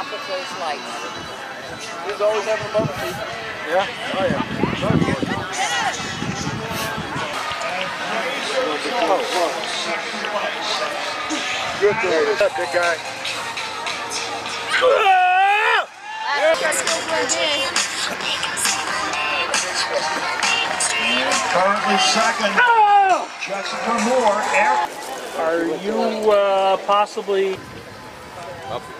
top of those lights. He's always having a bubble tea. Yeah? Oh, yeah. Good there. What's up, big guy? Currently second. Checks it for Are you uh, possibly Up.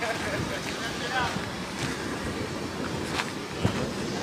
Obrigado.